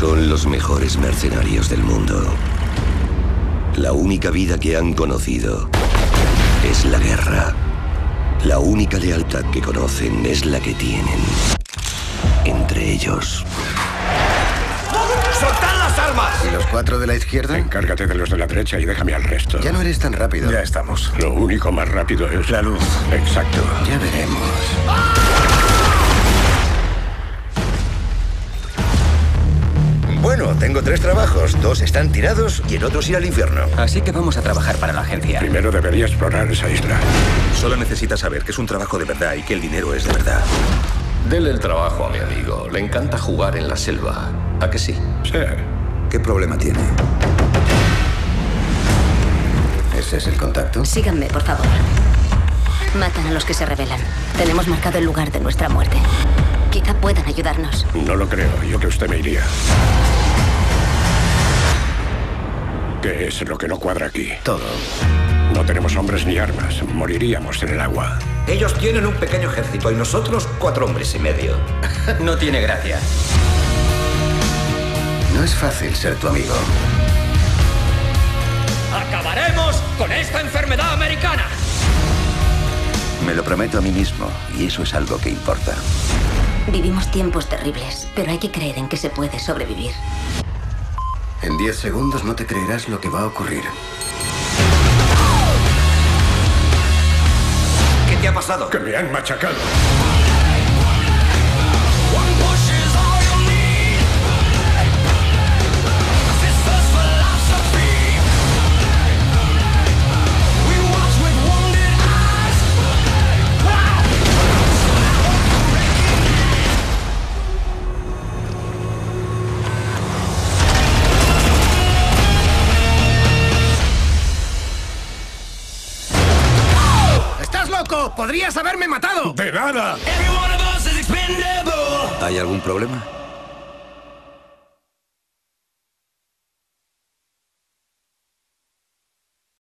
Son los mejores mercenarios del mundo. La única vida que han conocido es la guerra. La única lealtad que conocen es la que tienen entre ellos. ¡Soltad las armas! ¿Y los cuatro de la izquierda? Encárgate de los de la derecha y déjame al resto. Ya no eres tan rápido. Ya estamos. Lo único más rápido es... La luz. Exacto. Ya veremos. Bueno, tres trabajos. Dos están tirados y el otro es ir al infierno. Así que vamos a trabajar para la agencia. Primero debería explorar esa isla. Solo necesita saber que es un trabajo de verdad y que el dinero es de verdad. Dele el trabajo a mi amigo. Le encanta jugar en la selva. ¿A que sí? Sí. ¿Qué problema tiene? ¿Ese es el contacto? Síganme, por favor. Matan a los que se rebelan. Tenemos marcado el lugar de nuestra muerte. Quizá puedan ayudarnos. No lo creo. Yo que usted me iría. ¿Qué es lo que no cuadra aquí? Todo. No tenemos hombres ni armas. Moriríamos en el agua. Ellos tienen un pequeño ejército y nosotros cuatro hombres y medio. No tiene gracia. No es fácil ser tu amigo. ¡Acabaremos con esta enfermedad americana! Me lo prometo a mí mismo y eso es algo que importa. Vivimos tiempos terribles, pero hay que creer en que se puede sobrevivir. En 10 segundos no te creerás lo que va a ocurrir. ¿Qué te ha pasado? ¡Que me han machacado! Loco! ¡Podrías haberme matado! ¡De nada! ¿Hay algún problema?